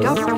Don't